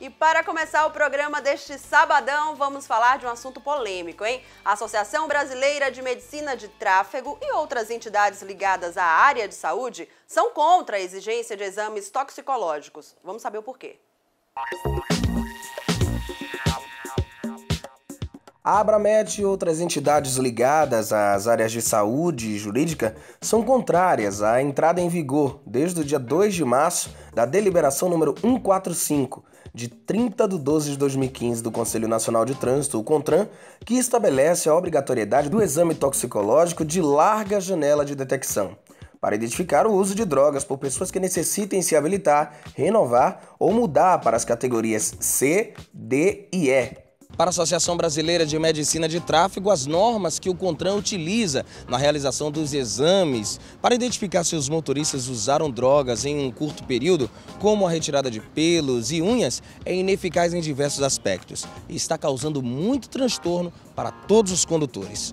E para começar o programa deste sabadão, vamos falar de um assunto polêmico, hein? A Associação Brasileira de Medicina de Tráfego e outras entidades ligadas à área de saúde são contra a exigência de exames toxicológicos. Vamos saber o porquê. A Abramet e outras entidades ligadas às áreas de saúde e jurídica são contrárias à entrada em vigor, desde o dia 2 de março, da deliberação número 145, de 30 de 12 de 2015 do Conselho Nacional de Trânsito, o CONTRAN, que estabelece a obrigatoriedade do exame toxicológico de larga janela de detecção, para identificar o uso de drogas por pessoas que necessitem se habilitar, renovar ou mudar para as categorias C, D e E para a Associação Brasileira de Medicina de Tráfego as normas que o CONTRAN utiliza na realização dos exames para identificar se os motoristas usaram drogas em um curto período, como a retirada de pelos e unhas, é ineficaz em diversos aspectos e está causando muito transtorno para todos os condutores.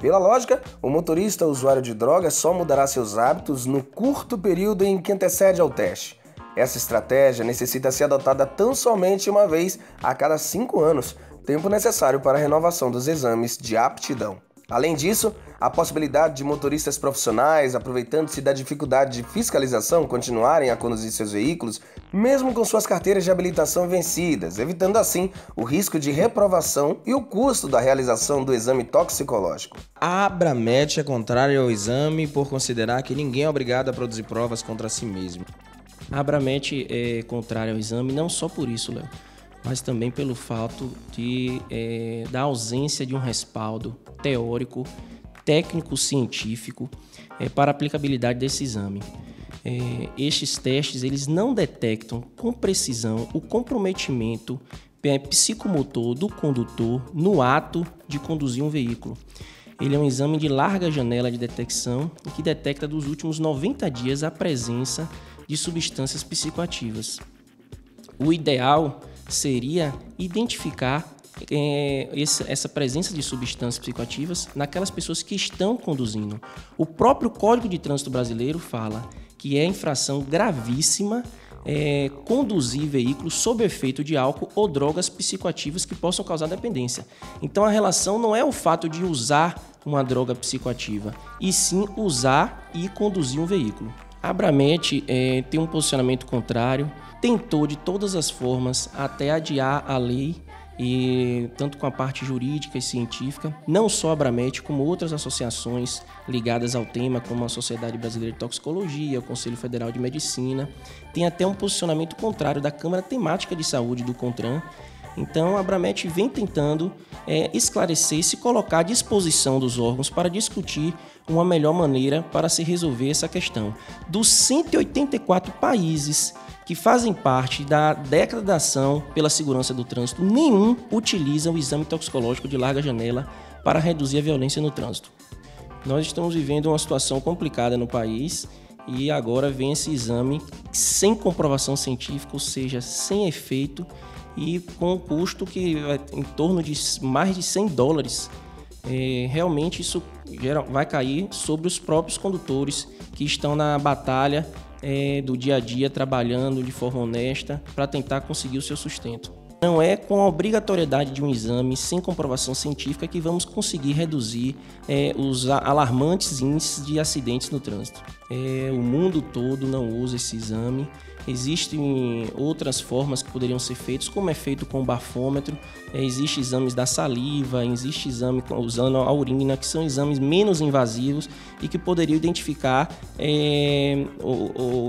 Pela lógica, o motorista usuário de drogas só mudará seus hábitos no curto período em que antecede ao teste. Essa estratégia necessita ser adotada tão somente uma vez a cada cinco anos, tempo necessário para a renovação dos exames de aptidão. Além disso, a possibilidade de motoristas profissionais, aproveitando-se da dificuldade de fiscalização, continuarem a conduzir seus veículos, mesmo com suas carteiras de habilitação vencidas, evitando assim o risco de reprovação e o custo da realização do exame toxicológico. A Abramet é contrária ao exame por considerar que ninguém é obrigado a produzir provas contra si mesmo. A Abramet é contrária ao exame não só por isso, Léo mas também pelo fato de, é, da ausência de um respaldo teórico, técnico-científico é, para a aplicabilidade desse exame. É, estes testes eles não detectam com precisão o comprometimento é, psicomotor do condutor no ato de conduzir um veículo. Ele é um exame de larga janela de detecção que detecta dos últimos 90 dias a presença de substâncias psicoativas. O ideal seria identificar é, essa presença de substâncias psicoativas naquelas pessoas que estão conduzindo. O próprio Código de Trânsito Brasileiro fala que é infração gravíssima é, conduzir veículos sob efeito de álcool ou drogas psicoativas que possam causar dependência. Então a relação não é o fato de usar uma droga psicoativa, e sim usar e conduzir um veículo. A Abramet é, tem um posicionamento contrário tentou de todas as formas até adiar a lei e tanto com a parte jurídica e científica, não só a Abramet, como outras associações ligadas ao tema, como a Sociedade Brasileira de Toxicologia, o Conselho Federal de Medicina, tem até um posicionamento contrário da Câmara Temática de Saúde do CONTRAN. Então, a Abramet vem tentando é, esclarecer e se colocar à disposição dos órgãos para discutir uma melhor maneira para se resolver essa questão. Dos 184 países que fazem parte da década da ação pela segurança do trânsito, nenhum utiliza o exame toxicológico de larga janela para reduzir a violência no trânsito. Nós estamos vivendo uma situação complicada no país e agora vem esse exame sem comprovação científica, ou seja, sem efeito e com um custo que é em torno de mais de 100 dólares. É, realmente isso vai cair sobre os próprios condutores que estão na batalha é, do dia a dia trabalhando de forma honesta para tentar conseguir o seu sustento. Não é com a obrigatoriedade de um exame sem comprovação científica que vamos conseguir reduzir é, os alarmantes índices de acidentes no trânsito. É, o mundo todo não usa esse exame Existem outras formas que poderiam ser feitas, como é feito com o bafômetro. É, Existem exames da saliva, existe exame usando a urina, que são exames menos invasivos e que poderiam identificar é,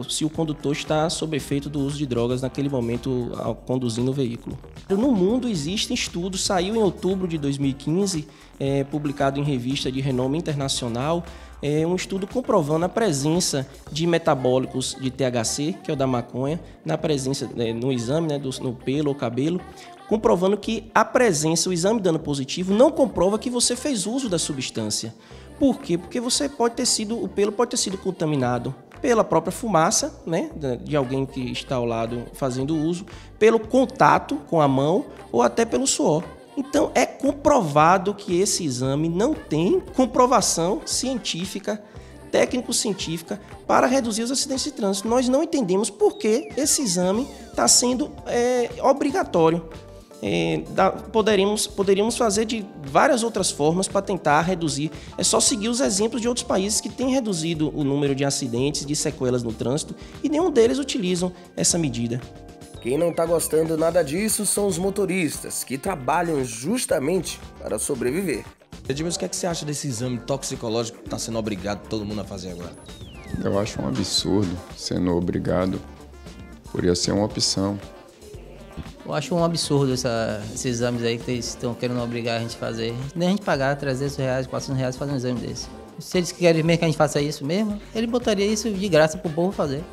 se o condutor está sob efeito do uso de drogas naquele momento ao conduzindo o veículo. No mundo existem estudos, saiu em outubro de 2015, é, publicado em revista de renome internacional, é um estudo comprovando a presença de metabólicos de THC, que é o da maconha, na presença né, no exame, né, do, no pelo ou cabelo, comprovando que a presença, o exame dando positivo, não comprova que você fez uso da substância. Por quê? Porque você pode ter sido, o pelo pode ter sido contaminado pela própria fumaça, né, de alguém que está ao lado fazendo uso, pelo contato com a mão ou até pelo suor. Então é comprovado que esse exame não tem comprovação científica técnico-científica para reduzir os acidentes de trânsito. Nós não entendemos por que esse exame está sendo é, obrigatório. É, dá, poderíamos, poderíamos fazer de várias outras formas para tentar reduzir. É só seguir os exemplos de outros países que têm reduzido o número de acidentes, de sequelas no trânsito, e nenhum deles utilizam essa medida. Quem não está gostando nada disso são os motoristas, que trabalham justamente para sobreviver. Edmilson, o que, é que você acha desse exame toxicológico que está sendo obrigado todo mundo a fazer agora? Eu acho um absurdo sendo obrigado. Poderia ser uma opção. Eu acho um absurdo essa, esses exames aí que eles estão querendo obrigar a gente a fazer. Nem a gente pagar 300 reais, 400 reais fazer um exame desse. Se eles querem mesmo que a gente faça isso mesmo, ele botaria isso de graça pro povo fazer.